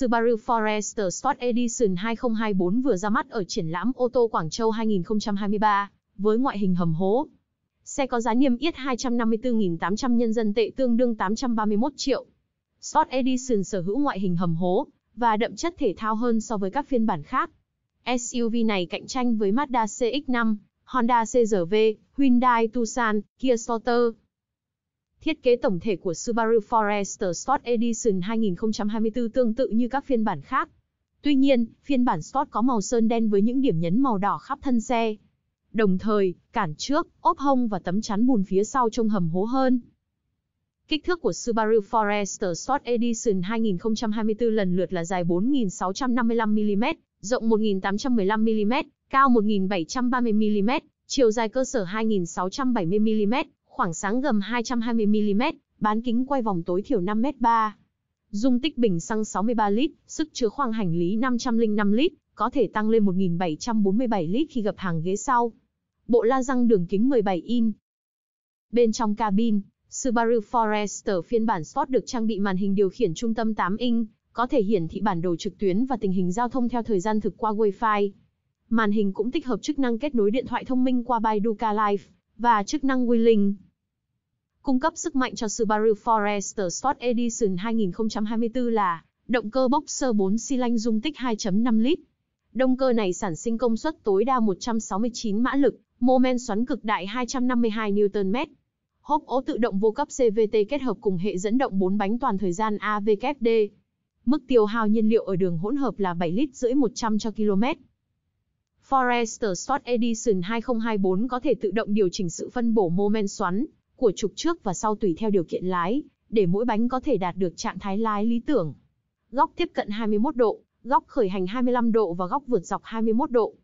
Subaru Forester Sport Edition 2024 vừa ra mắt ở triển lãm ô tô Quảng Châu 2023, với ngoại hình hầm hố. Xe có giá niêm yết 254.800 nhân dân tệ tương đương 831 triệu. Sport Edition sở hữu ngoại hình hầm hố, và đậm chất thể thao hơn so với các phiên bản khác. SUV này cạnh tranh với Mazda CX-5, Honda CR-V, Hyundai Tucson, Kia Sorter, Thiết kế tổng thể của Subaru Forester Sport Edition 2024 tương tự như các phiên bản khác. Tuy nhiên, phiên bản Sport có màu sơn đen với những điểm nhấn màu đỏ khắp thân xe. Đồng thời, cản trước, ốp hông và tấm chắn bùn phía sau trông hầm hố hơn. Kích thước của Subaru Forester Sport Edition 2024 lần lượt là dài 4.655mm, rộng 1.815mm, cao 1.730mm, chiều dài cơ sở 2.670mm, khoảng sáng gầm 220mm, bán kính quay vòng tối thiểu 5m3. Dung tích bình xăng 63 lít, sức chứa khoang hành lý 505 lít, có thể tăng lên 1.747 lít khi gập hàng ghế sau. Bộ la răng đường kính 17 in. Bên trong cabin, Subaru Forester phiên bản Sport được trang bị màn hình điều khiển trung tâm 8 inch, có thể hiển thị bản đồ trực tuyến và tình hình giao thông theo thời gian thực qua Wi-Fi. Màn hình cũng tích hợp chức năng kết nối điện thoại thông minh qua Baidu Car Life và chức năng WeLink. Cung cấp sức mạnh cho Subaru Forester Sport Edition 2024 là động cơ boxer 4 xi lanh dung tích 2.5 lít. Động cơ này sản sinh công suất tối đa 169 mã lực, mô men xoắn cực đại 252 Nm. Hốp ố tự động vô cấp CVT kết hợp cùng hệ dẫn động 4 bánh toàn thời gian AVKD. Mức tiêu hao nhiên liệu ở đường hỗn hợp là 7 lít rưỡi 100 cho km. Forester Sport Edition 2024 có thể tự động điều chỉnh sự phân bổ mô men xoắn của trục trước và sau tùy theo điều kiện lái, để mỗi bánh có thể đạt được trạng thái lái lý tưởng. Góc tiếp cận 21 độ, góc khởi hành 25 độ và góc vượt dọc 21 độ.